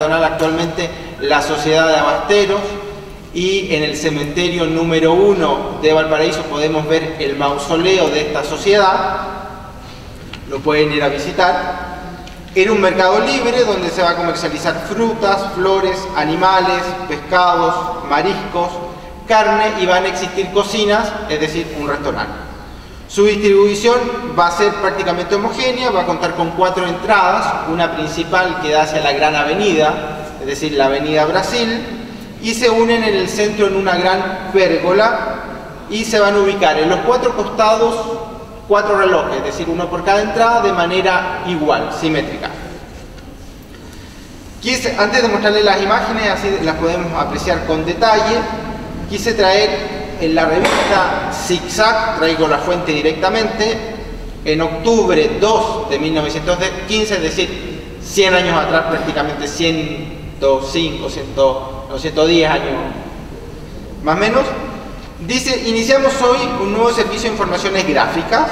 actualmente la Sociedad de Abasteros y en el cementerio número uno de Valparaíso podemos ver el mausoleo de esta sociedad, lo pueden ir a visitar. Era un mercado libre donde se va a comercializar frutas, flores, animales, pescados, mariscos, carne y van a existir cocinas, es decir, un restaurante. Su distribución va a ser prácticamente homogénea, va a contar con cuatro entradas, una principal que da hacia la Gran Avenida, es decir, la Avenida Brasil, y se unen en el centro en una gran pérgola y se van a ubicar en los cuatro costados cuatro relojes, es decir, uno por cada entrada de manera igual, simétrica. Quise, antes de mostrarles las imágenes, así las podemos apreciar con detalle, quise traer en la revista Zigzag, traigo la fuente directamente, en octubre 2 de 1915, es decir, 100 años atrás, prácticamente 105, 110 años más o menos, dice, iniciamos hoy un nuevo servicio de informaciones gráficas,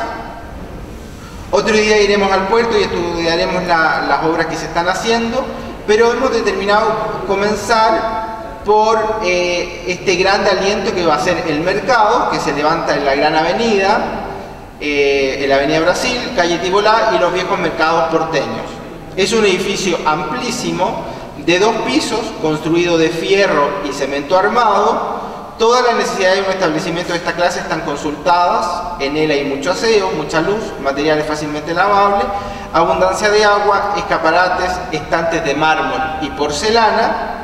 otro día iremos al puerto y estudiaremos las obras que se están haciendo, pero hemos determinado comenzar por eh, este gran aliento que va a ser el mercado, que se levanta en la Gran Avenida, eh, en la Avenida Brasil, calle Tibolá y los viejos mercados porteños. Es un edificio amplísimo, de dos pisos, construido de fierro y cemento armado. Todas las necesidades de un establecimiento de esta clase están consultadas. En él hay mucho aseo, mucha luz, materiales fácilmente lavables, abundancia de agua, escaparates, estantes de mármol y porcelana,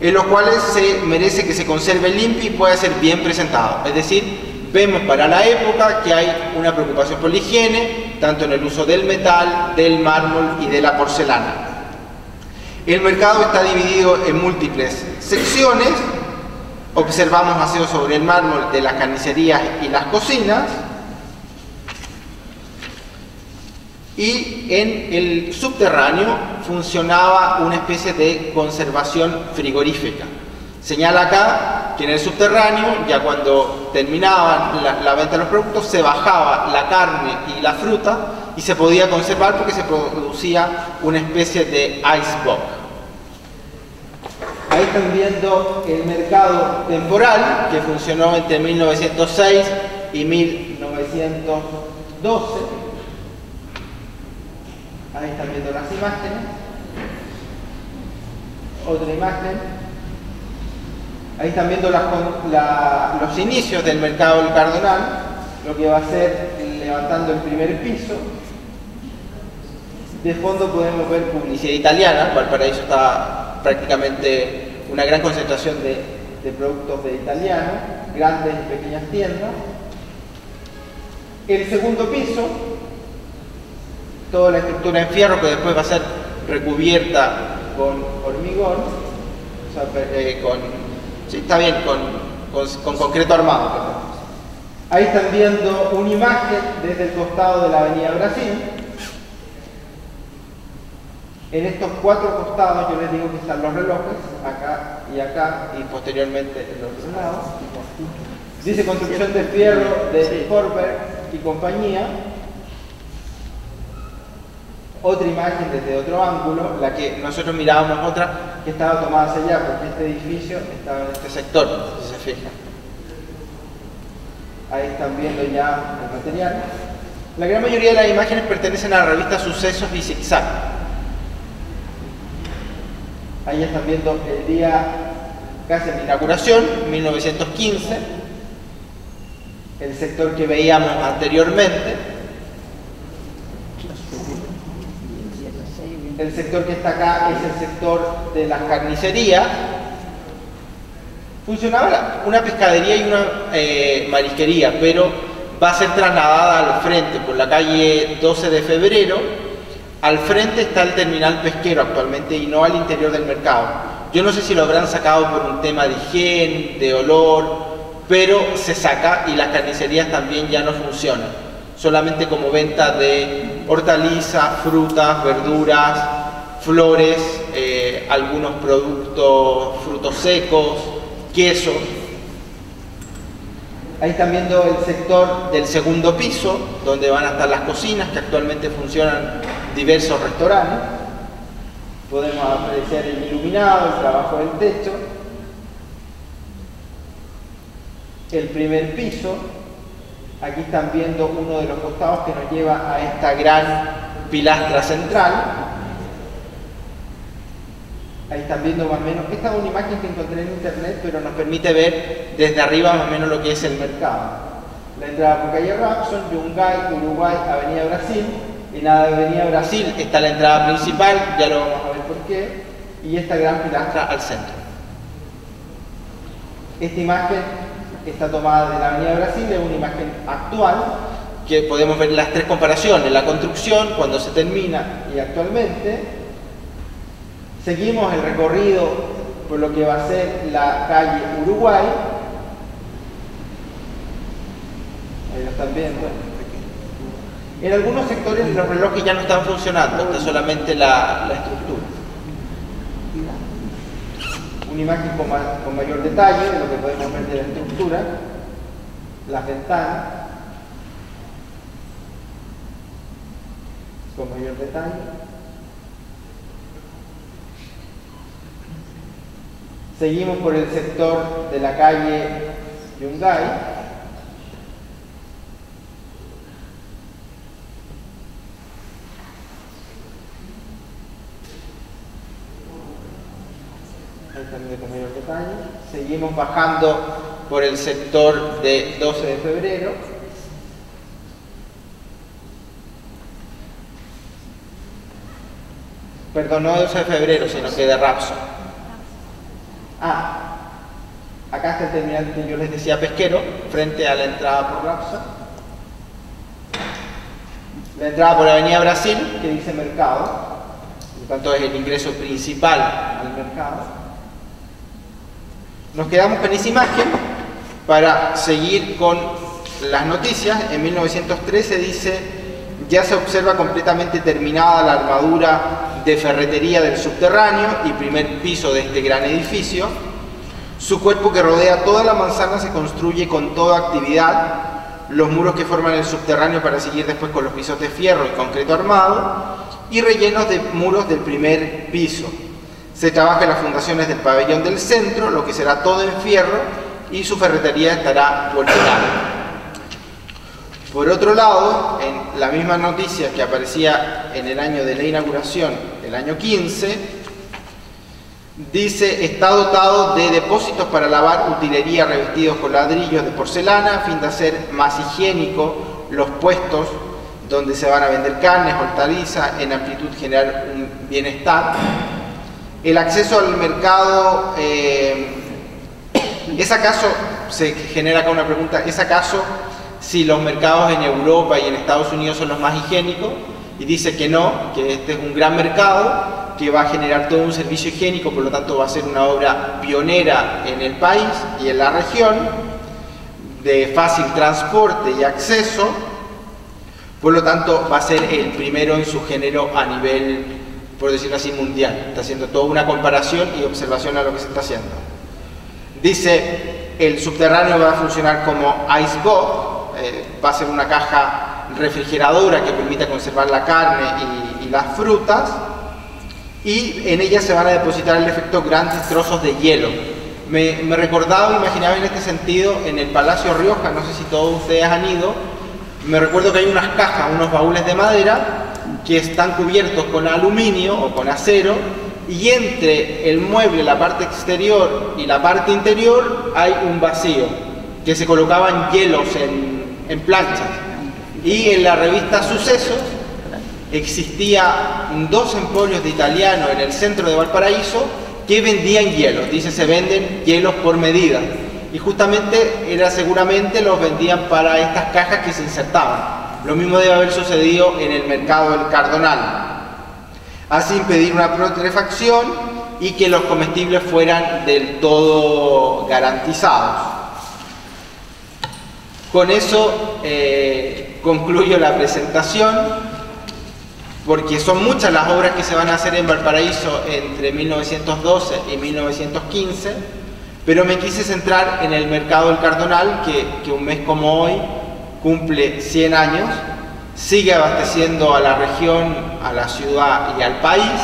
en los cuales se merece que se conserve limpio y pueda ser bien presentado. Es decir, vemos para la época que hay una preocupación por la higiene, tanto en el uso del metal, del mármol y de la porcelana. El mercado está dividido en múltiples secciones. Observamos aseo sobre el mármol de las carnicerías y las cocinas. Y en el subterráneo funcionaba una especie de conservación frigorífica. Señala acá que en el subterráneo, ya cuando terminaban la, venta de los productos, se bajaba la carne y la fruta y se podía conservar porque se producía una especie de icebox. Ahí están viendo el mercado temporal que funcionó entre 1906 y 1912 Ahí están viendo las imágenes. Otra imagen. Ahí están viendo los inicios del mercado del Cardonal, lo que va a ser levantando el primer piso. De fondo podemos ver publicidad italiana, Valparaíso está prácticamente una gran concentración de, de productos de italiano, grandes y pequeñas tiendas. El segundo piso toda la estructura en fierro que después va a ser recubierta con hormigón, eh, con, sí, está bien, con, con, concreto armado. Ahí están viendo una imagen desde el costado de la avenida Brasil. En estos cuatro costados yo les digo que están los relojes, acá y acá, y posteriormente en los otros lados. Dice construcción de fierro de Forberg y compañía, otra imagen desde otro ángulo, la que nosotros mirábamos otra que estaba tomada hacia allá, porque este edificio estaba en este sector, si se fijan. Ahí están viendo ya el material. La gran mayoría de las imágenes pertenecen a la revista Sucesos y Zigzag. Ahí están viendo el día casi de inauguración, 1915, el sector que veíamos anteriormente, El sector que está acá es el sector de las carnicerías. Funcionaba una pescadería y una eh, marisquería, pero va a ser trasladada al frente, por la calle 12 de febrero. Al frente está el terminal pesquero actualmente y no al interior del mercado. Yo no sé si lo habrán sacado por un tema de higiene, de olor, pero se saca y las carnicerías también ya no funcionan. Solamente como venta de hortalizas, frutas, verduras, flores, eh, algunos productos, frutos secos, quesos. Ahí están viendo el sector del segundo piso, donde van a estar las cocinas, que actualmente funcionan diversos restaurantes. Podemos apreciar el iluminado, el trabajo del techo, el primer piso. Aquí están viendo uno de los costados que nos lleva a esta gran pilastra central. Ahí están viendo más o menos, esta es una imagen que encontré en internet, pero nos permite ver desde arriba más o menos lo que es el mercado. La entrada por calle Rapson, Yungay, Uruguay, Avenida Brasil. En la Avenida Brasil está la entrada principal, ya lo vamos a ver por qué, y esta gran pilastra al centro. Esta imagen está tomada de la Avenida Brasil, es una imagen actual, que podemos ver las tres comparaciones, la construcción, cuando se termina y actualmente. Seguimos el recorrido por lo que va a ser la calle Uruguay, también En algunos sectores los relojes ya no están funcionando, está solamente la, estructura. Una imagen con mayor detalle de lo que podemos ver de la estructura, las ventanas, con mayor detalle. Seguimos por el sector de la calle Yungay, Seguimos bajando por el sector de 12 de febrero. Perdón, no de 12 de febrero, sino que de Rapson. Ah, acá está el terminal que yo les decía pesquero, frente a la entrada por Rapson. La entrada por Avenida Brasil, que dice mercado, por lo tanto es el ingreso principal al mercado. Nos quedamos con esa imagen para seguir con las noticias. En 1913 dice, ya se observa completamente terminada la armadura de ferretería del subterráneo y primer piso de este gran edificio. Su cuerpo que rodea toda la manzana se construye con toda actividad. Los muros que forman el subterráneo para seguir después con los pisos de fierro y concreto armado y rellenos de muros del primer piso. Se trabaja en las fundaciones del pabellón del centro, lo que será todo en fierro, y su ferretería estará volteada. Por otro lado, en la misma noticia que aparecía en el año de la inauguración, el año 15, dice, está dotado de depósitos para lavar utilería revestidos con ladrillos de porcelana a fin de hacer más higiénico los puestos donde se van a vender carnes, hortalizas, en amplitud generar un bienestar el acceso al mercado, eh, ¿es acaso, se genera acá una pregunta, ¿es acaso si los mercados en Europa y en Estados Unidos son los más higiénicos? Y dice que no, que este es un gran mercado que va a generar todo un servicio higiénico, por lo tanto va a ser una obra pionera en el país y en la región, de fácil transporte y acceso, por lo tanto va a ser el primero en su género a nivel por decirlo así, mundial. Está haciendo toda una comparación y observación a lo que se está haciendo. Dice, el subterráneo va a funcionar como icebox, eh, va a ser una caja refrigeradora que permita conservar la carne y, las frutas, y en ella se van a depositar el efecto grandes trozos de hielo. Me, me recordaba, imaginaba en este sentido, en el Palacio Rioja, no sé si todos ustedes han ido, me recuerdo que hay unas cajas, unos baúles de madera, que están cubiertos con aluminio o con acero y entre el mueble, la parte exterior y la parte interior hay un vacío que se colocaban hielos en, en planchas. Y en la revista Sucesos existía dos emporios de italiano en el centro de Valparaíso que vendían hielos. Dice, se venden hielos por medida. Y justamente era seguramente los vendían para estas cajas que se insertaban. Lo mismo debe haber sucedido en el mercado del Cardonal. Así impedir una putrefacción y que los comestibles fueran del todo garantizados. Con eso eh, concluyo la presentación, porque son muchas las obras que se van a hacer en Valparaíso entre 1912 y 1915, pero me quise centrar en el mercado del Cardonal, que, un mes como hoy cumple 100 años, sigue abasteciendo a la región, a la ciudad y al país.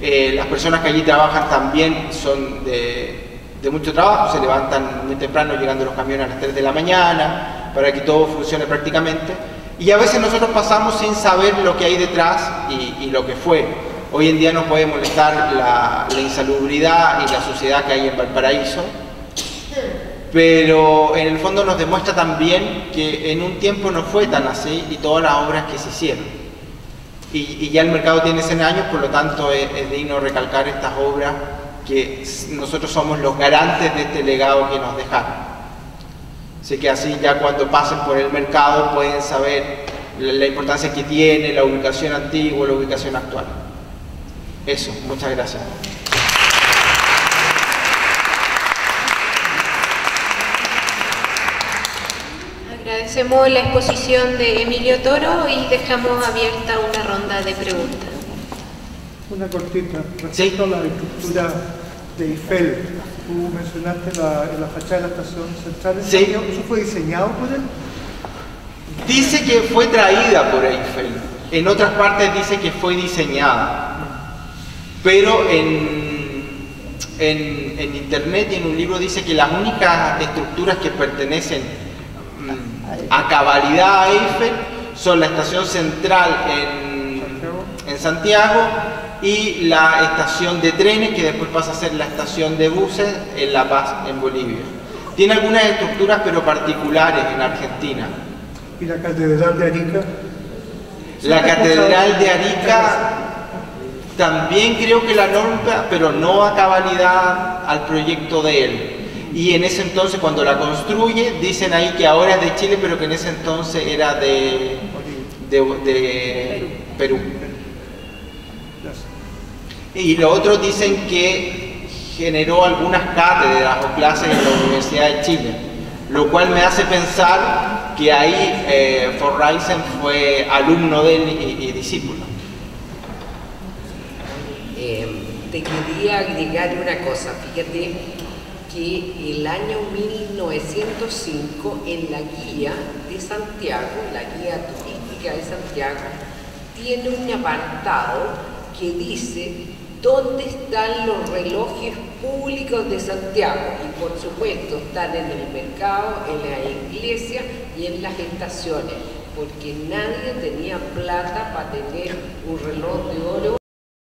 Eh, las personas que allí trabajan también son de, de, mucho trabajo, se levantan muy temprano llegando los camiones a las 3 de la mañana para que todo funcione prácticamente. Y a veces nosotros pasamos sin saber lo que hay detrás y, lo que fue. Hoy en día nos puede molestar la, insalubridad y la suciedad que hay en Valparaíso, pero en el fondo nos demuestra también que en un tiempo no fue tan así y todas las obras que se hicieron. Y, y ya el mercado tiene 100 años, por lo tanto es, es, digno recalcar estas obras que nosotros somos los garantes de este legado que nos dejaron. Así que así ya cuando pasen por el mercado pueden saber la, la importancia que tiene la ubicación antigua, la ubicación actual. Eso, muchas gracias. Agradecemos la exposición de Emilio Toro y dejamos abierta una ronda de preguntas. Una cortita, respecto sí. a la estructura de Eiffel, tú mencionaste la, la fachada de la estación central, sí. ¿eso fue diseñado por él? Dice que fue traída por Eiffel, en otras partes dice que fue diseñada, pero en, en, en internet y en un libro dice que las únicas estructuras que pertenecen a cabalidad a Eiffel son la estación central en, en Santiago y la estación de trenes que después pasa a ser la estación de buses en La Paz, en Bolivia. Tiene algunas estructuras pero particulares en Argentina. ¿Y la Catedral de Arica? La Catedral de Arica también creo que la norma, pero no a cabalidad al proyecto de él y en ese entonces cuando la construye dicen ahí que ahora es de Chile pero que en ese entonces era de, de, de Perú. Y los otros dicen que generó algunas cátedras o clases en la Universidad de Chile, lo cual me hace pensar que ahí eh, fue alumno de él y, discípulo. Eh, te quería agregar una cosa, fíjate que el año 1905 en la guía de Santiago, la guía turística de Santiago, tiene un apartado que dice dónde están los relojes públicos de Santiago y por supuesto están en el mercado, en la iglesia y en las estaciones porque nadie tenía plata para tener un reloj de oro